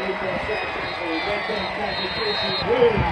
Nathan Saxon, Nathan Saxon, Casey Woo.